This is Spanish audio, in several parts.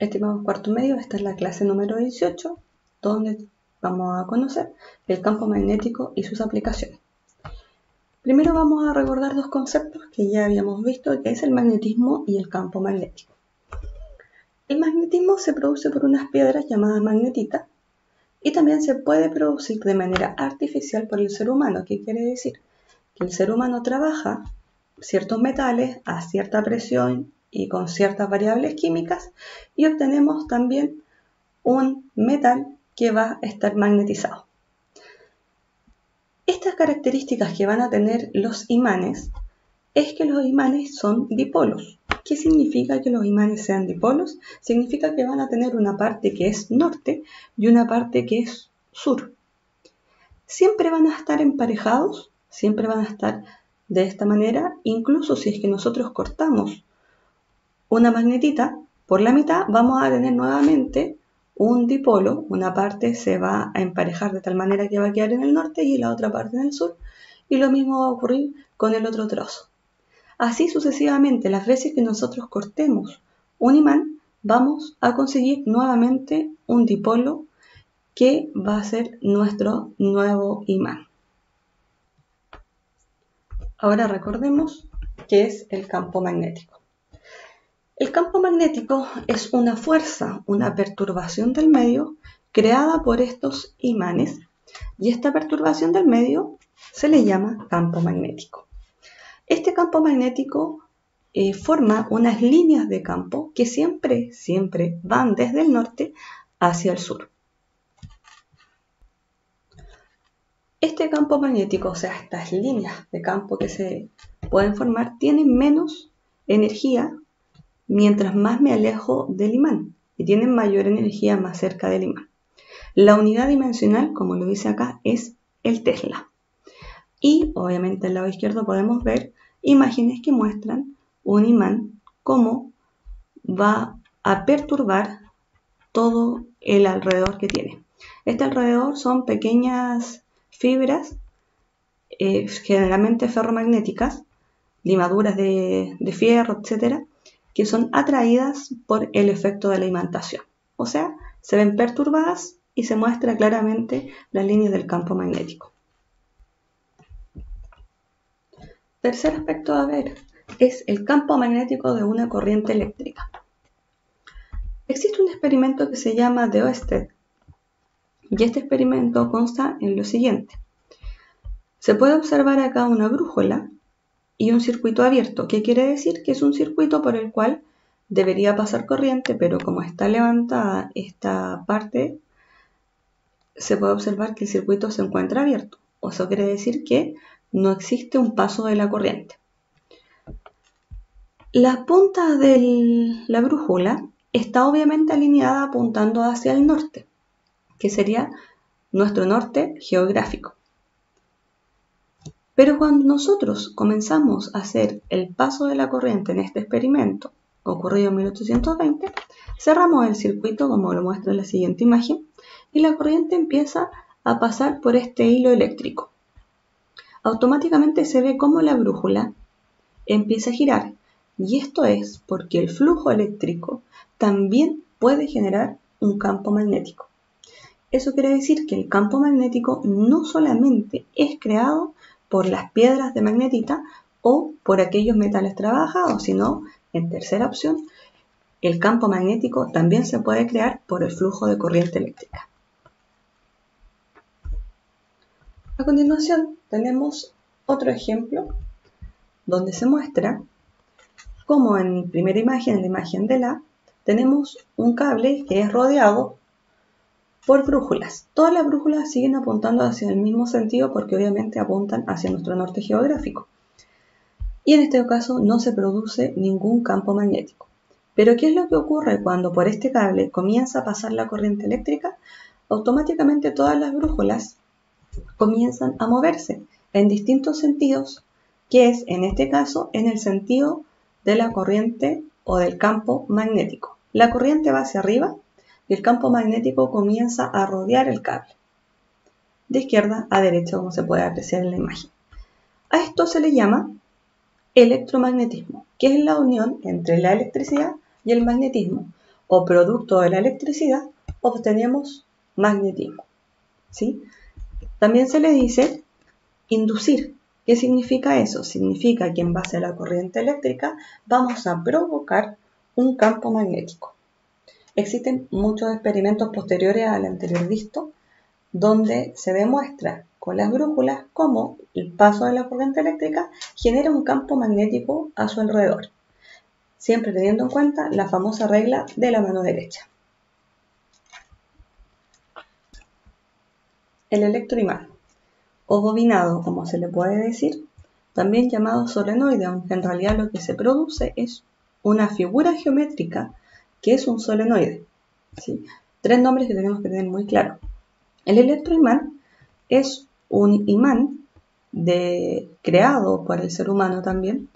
Estimados cuarto medio, esta es la clase número 18, donde vamos a conocer el campo magnético y sus aplicaciones. Primero vamos a recordar dos conceptos que ya habíamos visto, que es el magnetismo y el campo magnético. El magnetismo se produce por unas piedras llamadas magnetitas y también se puede producir de manera artificial por el ser humano. ¿Qué quiere decir? Que el ser humano trabaja ciertos metales a cierta presión y con ciertas variables químicas y obtenemos también un metal que va a estar magnetizado. Estas características que van a tener los imanes es que los imanes son dipolos. ¿Qué significa que los imanes sean dipolos? Significa que van a tener una parte que es norte y una parte que es sur. Siempre van a estar emparejados, siempre van a estar de esta manera, incluso si es que nosotros cortamos una magnetita por la mitad, vamos a tener nuevamente un dipolo, una parte se va a emparejar de tal manera que va a quedar en el norte y la otra parte en el sur, y lo mismo va a ocurrir con el otro trozo. Así sucesivamente, las veces que nosotros cortemos un imán, vamos a conseguir nuevamente un dipolo que va a ser nuestro nuevo imán. Ahora recordemos qué es el campo magnético. El campo magnético es una fuerza, una perturbación del medio creada por estos imanes y esta perturbación del medio se le llama campo magnético. Este campo magnético eh, forma unas líneas de campo que siempre, siempre van desde el norte hacia el sur. Este campo magnético, o sea, estas líneas de campo que se pueden formar, tienen menos energía mientras más me alejo del imán y tienen mayor energía más cerca del imán. La unidad dimensional, como lo dice acá, es el Tesla. Y obviamente al lado izquierdo podemos ver imágenes que muestran un imán cómo va a perturbar todo el alrededor que tiene. Este alrededor son pequeñas fibras, eh, generalmente ferromagnéticas, limaduras de, fierro, etcétera, que son atraídas por el efecto de la imantación. O sea, se ven perturbadas y se muestra claramente las líneas del campo magnético. Tercer aspecto a ver es el campo magnético de una corriente eléctrica. Existe un experimento que se llama de Oested y este experimento consta en lo siguiente. Se puede observar acá una brújula y un circuito abierto, que quiere decir que es un circuito por el cual debería pasar corriente, pero como está levantada esta parte, se puede observar que el circuito se encuentra abierto. O eso quiere decir que no existe un paso de la corriente. La punta de la brújula está obviamente alineada apuntando hacia el norte, que sería nuestro norte geográfico. Pero cuando nosotros comenzamos a hacer el paso de la corriente en este experimento, ocurrido en 1820, cerramos el circuito como lo muestra en la siguiente imagen y la corriente empieza a pasar por este hilo eléctrico. Automáticamente se ve cómo la brújula empieza a girar y esto es porque el flujo eléctrico también puede generar un campo magnético. Eso quiere decir que el campo magnético no solamente es creado por las piedras de magnetita o por aquellos metales trabajados, sino, en tercera opción, el campo magnético también se puede crear por el flujo de corriente eléctrica. A continuación tenemos otro ejemplo donde se muestra cómo en primera imagen, en la imagen de la, tenemos un cable que es rodeado por brújulas. Todas las brújulas siguen apuntando hacia el mismo sentido porque obviamente apuntan hacia nuestro norte geográfico. Y en este caso no se produce ningún campo magnético. Pero ¿qué es lo que ocurre cuando por este cable comienza a pasar la corriente eléctrica? Automáticamente todas las brújulas comienzan a moverse en distintos sentidos, que es en este caso en el sentido de la corriente o del campo magnético. La corriente va hacia arriba y el campo magnético comienza a rodear el cable, de izquierda a derecha como se puede apreciar en la imagen. A esto se le llama electromagnetismo, que es la unión entre la electricidad y el magnetismo, o producto de la electricidad, obtenemos magnetismo. ¿sí? También se le dice inducir. ¿Qué significa eso? Significa que en base a la corriente eléctrica vamos a provocar un campo magnético. Existen muchos experimentos posteriores al anterior visto donde se demuestra con las brújulas cómo el paso de la corriente eléctrica genera un campo magnético a su alrededor, siempre teniendo en cuenta la famosa regla de la mano derecha. El electroimán, o bobinado como se le puede decir, también llamado solenoide, aunque en realidad lo que se produce es una figura geométrica que es un solenoide. Tres nombres que tenemos que tener muy claro. El electroimán es un imán de, creado por el ser humano también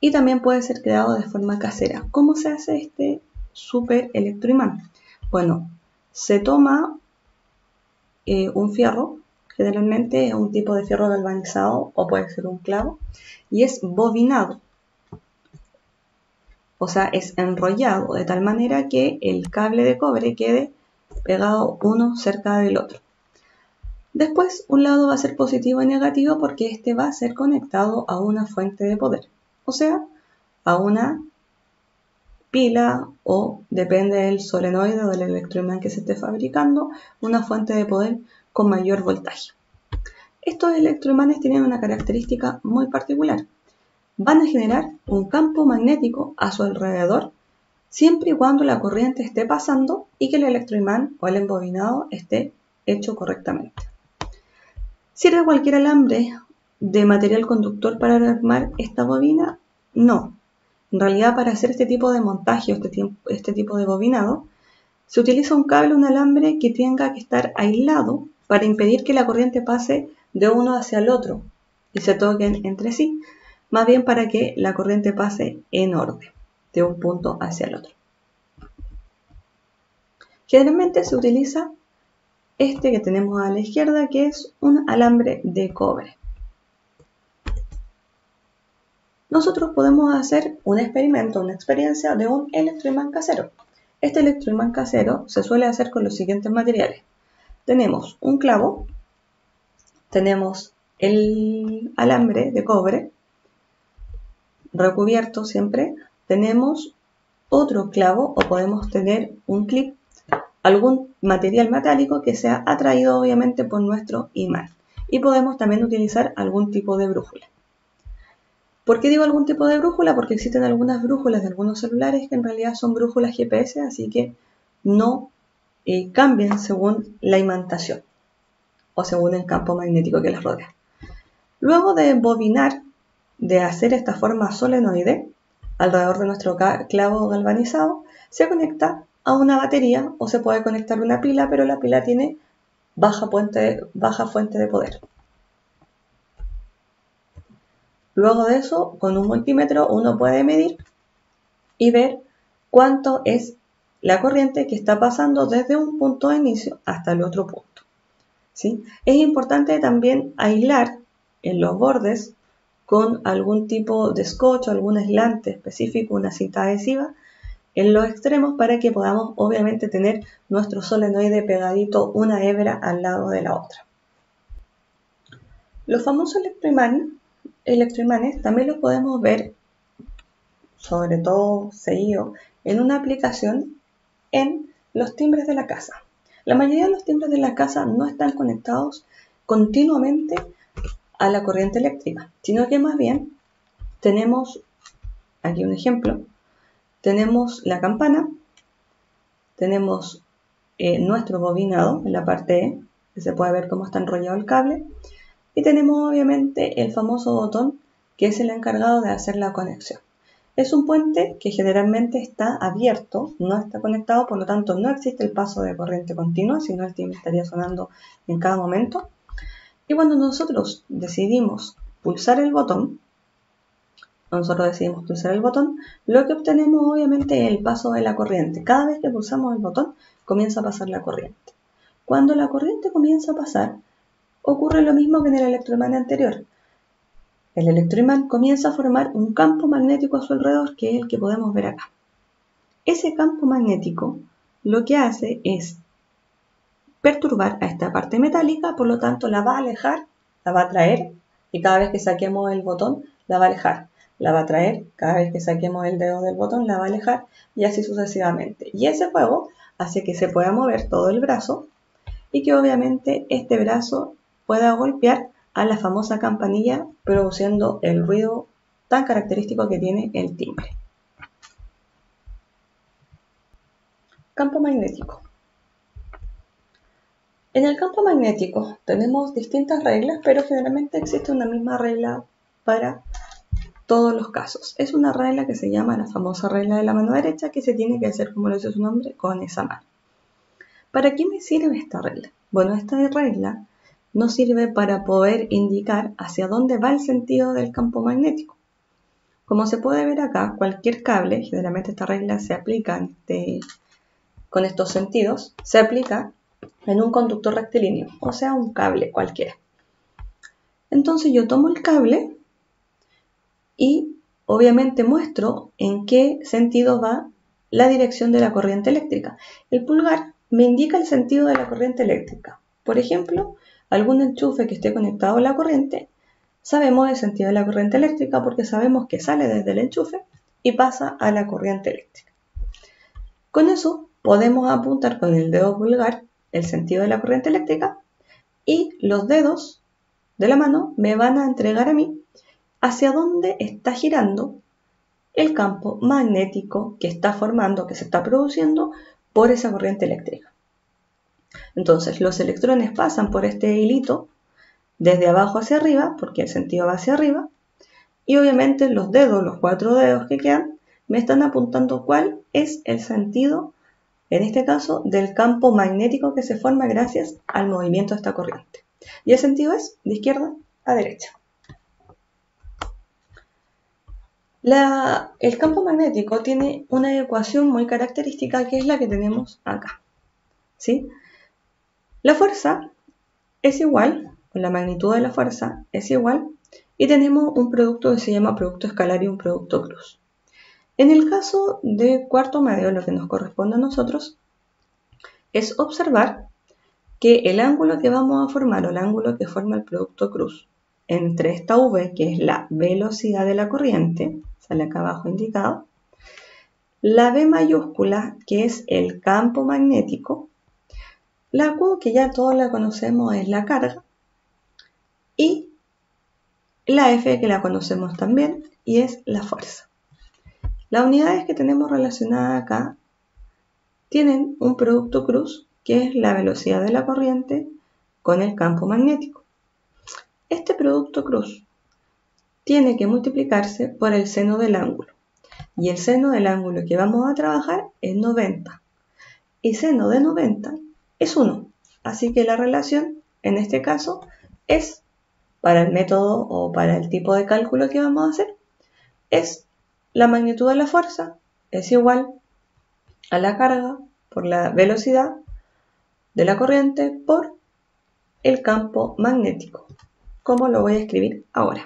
y también puede ser creado de forma casera. ¿Cómo se hace este super electroimán? Bueno, se toma eh, un fierro, generalmente es un tipo de fierro galvanizado o puede ser un clavo, y es bobinado. O sea, es enrollado de tal manera que el cable de cobre quede pegado uno cerca del otro. Después, un lado va a ser positivo y negativo porque este va a ser conectado a una fuente de poder, o sea, a una pila o, depende del solenoide o del electroimán que se esté fabricando, una fuente de poder con mayor voltaje. Estos electroimanes tienen una característica muy particular. Van a generar un campo magnético a su alrededor siempre y cuando la corriente esté pasando y que el electroimán o el embobinado esté hecho correctamente. ¿Sirve cualquier alambre de material conductor para armar esta bobina? No. En realidad para hacer este tipo de montaje o este, este tipo de bobinado, se utiliza un cable, un alambre que tenga que estar aislado para impedir que la corriente pase de uno hacia el otro y se toquen entre sí, más bien para que la corriente pase en orden de un punto hacia el otro. Generalmente se utiliza este que tenemos a la izquierda, que es un alambre de cobre. Nosotros podemos hacer un experimento, una experiencia de un electroimán casero. Este electroimán casero se suele hacer con los siguientes materiales. Tenemos un clavo, tenemos el alambre de cobre recubierto siempre tenemos otro clavo o podemos tener un clip, algún material metálico que sea atraído obviamente por nuestro imán. Y podemos también utilizar algún tipo de brújula. ¿Por qué digo algún tipo de brújula? Porque existen algunas brújulas de algunos celulares que en realidad son brújulas GPS, así que no eh, cambien según la imantación o según el campo magnético que les rodea. Luego de bobinar, de hacer esta forma solenoide, alrededor de nuestro clavo galvanizado, se conecta a una batería o se puede conectar una pila, pero la pila tiene baja, baja fuente de poder. Luego de eso, con un multímetro uno puede medir y ver cuánto es la corriente que está pasando desde un punto de inicio hasta el otro punto. ¿sí? Es importante también aislar en los bordes con algún tipo de scotch, algún aislante específico, una cinta adhesiva en los extremos para que podamos obviamente tener nuestro solenoide pegadito una hebra al lado de la otra. Los famosos electroimanes, también los podemos ver, sobre todo seguido, en una aplicación en los timbres de la casa. La mayoría de los timbres de la casa no están conectados continuamente a la corriente eléctrica, sino que más bien tenemos, aquí un ejemplo, tenemos la campana, tenemos eh, nuestro bobinado en la parte E, que se puede ver cómo está enrollado el cable, y tenemos obviamente el famoso botón que es el encargado de hacer la conexión. Es un puente que generalmente está abierto, no está conectado, por lo tanto no existe el paso de corriente continua, sino el timbre estaría sonando en cada momento. Y cuando nosotros decidimos pulsar el botón, nosotros decidimos pulsar el botón, lo que obtenemos obviamente es el paso de la corriente. Cada vez que pulsamos el botón, comienza a pasar la corriente. Cuando la corriente comienza a pasar, ocurre lo mismo que en el electroimán anterior. El electroimán comienza a formar un campo magnético a su alrededor, que es el que podemos ver acá. ese campo magnético lo que hace es perturbar a esta parte metálica, por lo tanto la va a alejar, la va a traer y cada vez que saquemos el botón la va a alejar, la va a traer, cada vez que saquemos el dedo del botón la va a alejar y así sucesivamente. Y ese juego hace que se pueda mover todo el brazo y que obviamente este brazo pueda golpear a la famosa campanilla produciendo el ruido tan característico que tiene el timbre. Campo magnético. En el campo magnético tenemos distintas reglas, pero generalmente existe una misma regla para todos los casos. Es una regla que se llama la famosa regla de la mano derecha que se tiene que hacer, como lo dice su nombre, con esa mano. ¿Para qué me sirve esta regla? Bueno, esta regla nos sirve para poder indicar hacia dónde va el sentido del campo magnético. Como se puede ver acá, cualquier cable, generalmente esta regla se aplica con estos sentidos, se aplica en un conductor rectilíneo, o sea, un cable cualquiera. Entonces yo tomo el cable y obviamente muestro en qué sentido va la dirección de la corriente eléctrica. El pulgar me indica el sentido de la corriente eléctrica. Por ejemplo, algún enchufe que esté conectado a la corriente, sabemos el sentido de la corriente eléctrica porque sabemos que sale desde el enchufe y pasa a la corriente eléctrica. Con eso podemos apuntar con el dedo pulgar el sentido de la corriente eléctrica y los dedos de la mano me van a entregar a mí hacia dónde está girando el campo magnético que está formando, que se está produciendo por esa corriente eléctrica. Entonces los electrones pasan por este hilito desde abajo hacia arriba, porque el sentido va hacia arriba, y obviamente los dedos, los cuatro dedos que quedan, me están apuntando cuál es el sentido en este caso del campo magnético que se forma gracias al movimiento de esta corriente. Y el sentido es de izquierda a derecha. el campo magnético tiene una ecuación muy característica que es la que tenemos acá. ¿sí? La fuerza es igual, la magnitud de la fuerza es igual, y tenemos un producto que se llama producto escalar y un producto cruz. En el caso de cuarto medio, lo que nos corresponde a nosotros es observar que el ángulo que vamos a formar o el ángulo que forma el producto cruz entre esta V, que es la velocidad de la corriente, sale acá abajo indicado, la B mayúscula, que es el campo magnético, la Q, que ya todos la conocemos, es la carga, y la F, que la conocemos también, y es la fuerza. Las unidades que tenemos relacionadas acá tienen un producto cruz que es la velocidad de la corriente con el campo magnético. Este producto cruz tiene que multiplicarse por el seno del ángulo y el seno del ángulo que vamos a trabajar es 90 y seno de 90 es 1 así que la relación en este caso es para el método o para el tipo de cálculo que vamos a hacer es la magnitud de la fuerza es igual a la carga por la velocidad de la corriente por el campo magnético, como lo voy a escribir ahora.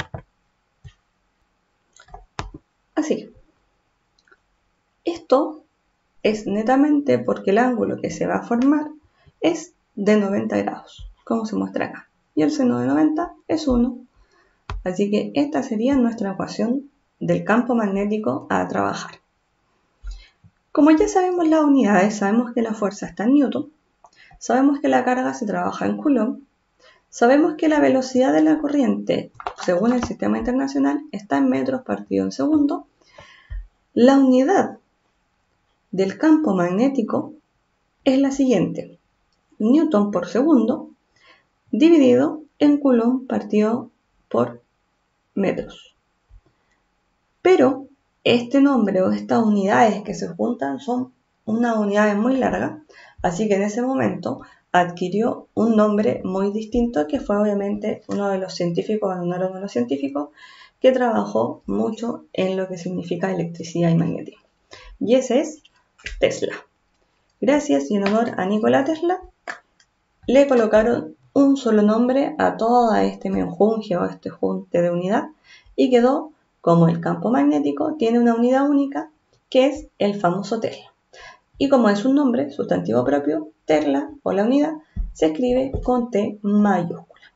Así. Esto es netamente porque el ángulo que se va a formar es de 90 grados, como se muestra acá. Y el seno de 90 es 1. Así que esta sería nuestra ecuación del campo magnético a trabajar. Como ya sabemos las unidades, sabemos que la fuerza está en newton, sabemos que la carga se trabaja en coulomb, sabemos que la velocidad de la corriente, según el sistema internacional, está en metros partido en segundo, la unidad del campo magnético es la siguiente, newton por segundo dividido en coulomb partido por metros. Pero este nombre o estas unidades que se juntan son unas unidades muy largas, así que en ese momento adquirió un nombre muy distinto que fue obviamente uno de los científicos, uno de los científicos que trabajó mucho en lo que significa electricidad y magnetismo. Y ese es Tesla. Gracias y en honor a Nikola Tesla le colocaron un solo nombre a toda este menjunje o este junte de unidad y quedó como el campo magnético tiene una unidad única que es el famoso Tesla. Y como es un nombre, sustantivo propio, Tesla o la unidad se escribe con T mayúscula.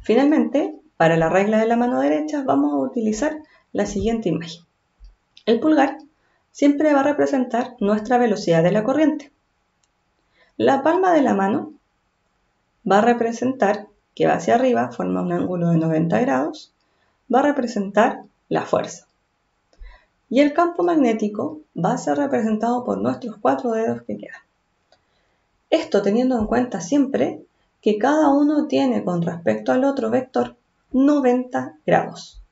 Finalmente, para la regla de la mano derecha vamos a utilizar la siguiente imagen. El pulgar siempre va a representar nuestra velocidad de la corriente. La palma de la mano va a representar que va hacia arriba, forma un ángulo de 90 grados, va a representar la fuerza. Y el campo magnético va a ser representado por nuestros cuatro dedos que quedan. Esto teniendo en cuenta siempre que cada uno tiene con respecto al otro vector 90 grados.